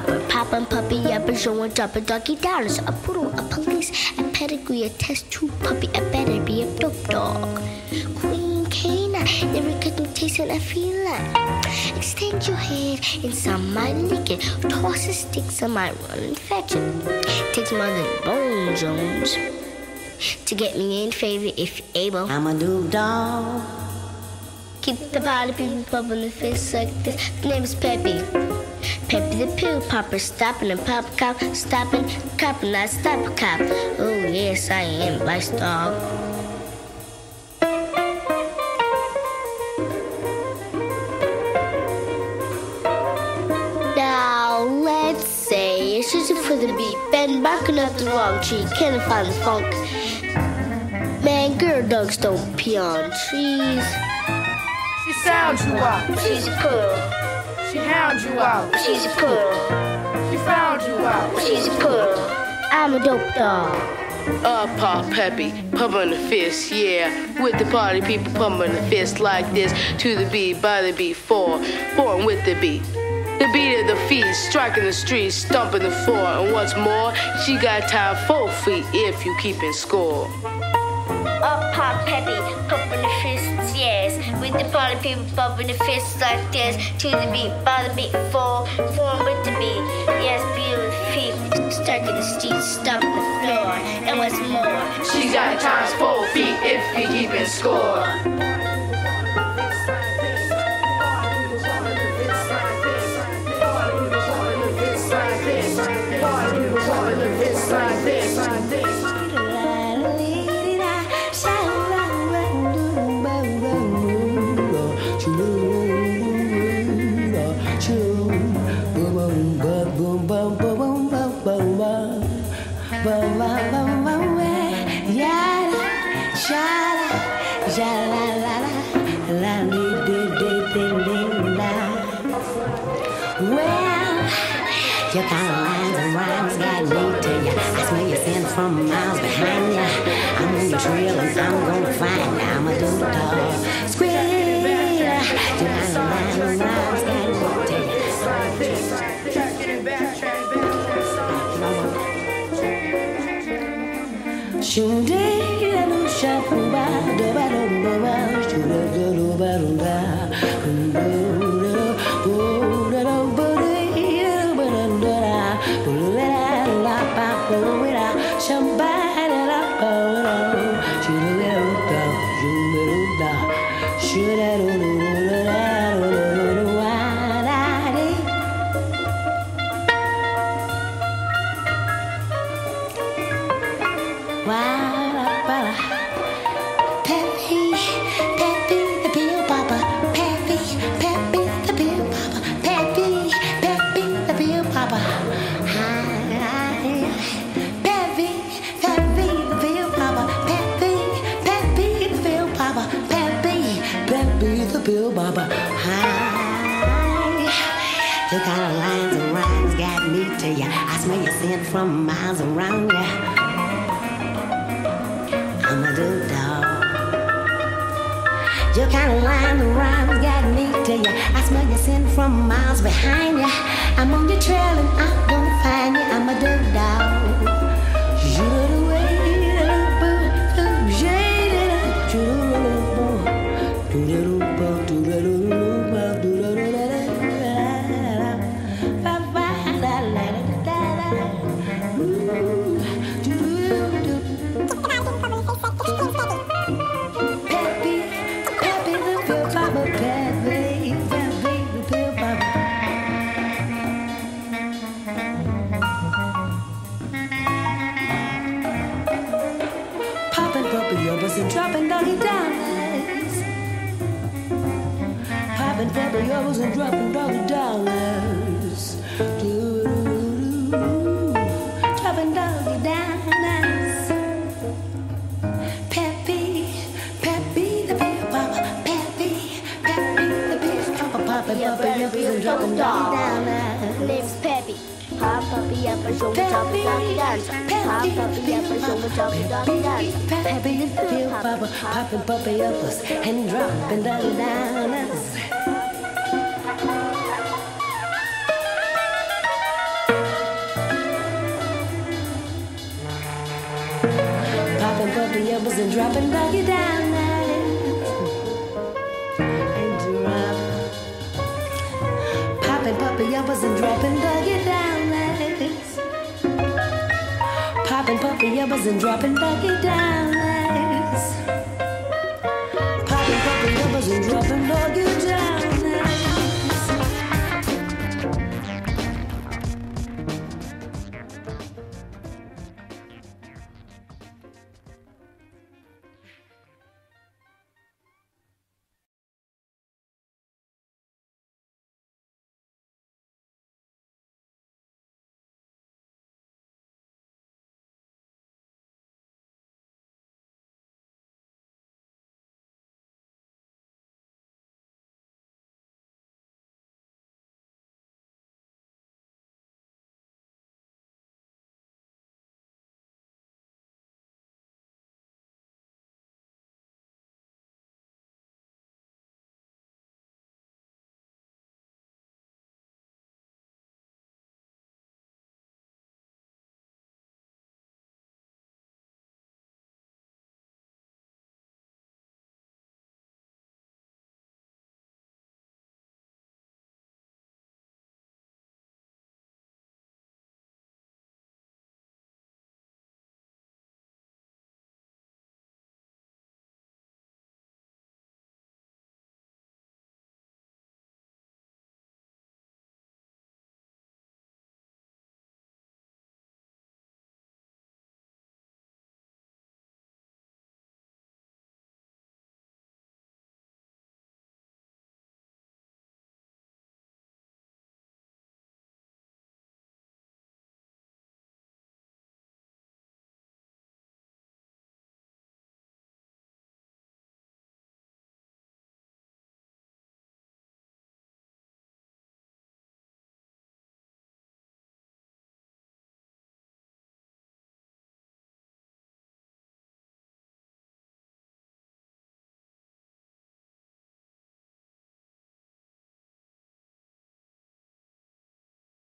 popper, poppin' puppy up and showing dropping doggy down. So a poodle, a police, a pedigree, a test tube puppy, I better be a dope dog. Queen canine, never cut me tasting a feline. Extend your head and some might lick it. Toss the sticks, I might run and fetch it. Takes more than Bone Jones to get me in favor if able. I'm a new dog. Keep the party people bumping the fist like this. The name is Peppy. Peppy the pill popper, stopping and pop cop, stopping, cop, and not stop a cop. Oh yes, I am vice dog. Now let's say it's just for the beat, bend barking up the wrong tree, can't find the funk. Man, girl dogs don't pee on trees. She sounds out. She's pearl. She hounds you out. She's a pearl. She found you out. She's a pearl. I'm a dope dog. Up pop peppy, pumping the fist, yeah. With the party people pumping the fist like this. To the beat, by the beat, four. Born with the beat. The beat of the feet, striking the streets, stomping the floor. And what's more, she got time four feet if you keeping score. Up pop peppy, pumping the fists, yes. With the party people pumping the fists like this. To the beat, by the beat, four. Born with the beat, yes. The feet, striking the streets, stomping the floor. And what's more, she's got times four feet if you keeping score. Your lines and rhymes got to you. I smell you sent from miles behind you. I'm on your trail and I'm gonna find you. I'm a dog. Squeal. Your of lines and rhymes Peppy, Peppy the pill pill popper. Hi. You kind of lines and rhymes got me to ya. I smell you scent from miles around ya. A good dog. Your kind of and rhymes got me to ya. I smell you scent from miles behind ya. I'm on your trail and I'm gonna find you. I'm a dog. Dropping doggy dollars. Popping puppy overs and dropping doggy dollars. Doo-doo-doo-doo. Popping puppy giáp up the and dropping and down Happy is the pill popper, poppin' poppy uppers And elbows and dropping buggy down and drop. Popping, popping elbows and dropping buggy down. popping puffy uppers and dropping baggy downers. Popping puffy uppers and dropping